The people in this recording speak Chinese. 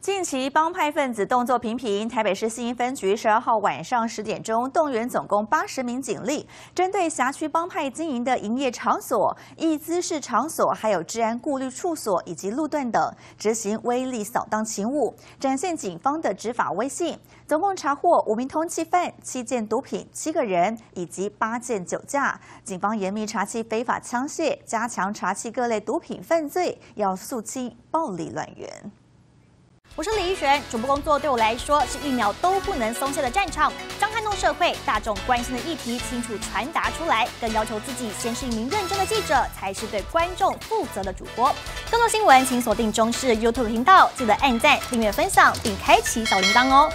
近期帮派分子动作频频，台北市信义分局十二号晚上十点钟动员总共八十名警力，针对辖区帮派经营的营业场所、易姿势场所，还有治安顾虑处所以及路段等，执行威力扫荡勤务，展现警方的执法威信。总共查获五名通缉犯、七件毒品、七个人以及八件酒驾。警方严密查缉非法枪械，加强查缉各类毒品犯罪，要肃清暴力乱源。我是李一璇，主播工作对我来说是一秒都不能松懈的战场，将撼动社会大众关心的议题清楚传达出来，更要求自己先是一名认真的记者，才是对观众负责的主播。更多新闻请锁定中视 YouTube 频道，记得按赞、订阅、分享，并开启小铃铛哦。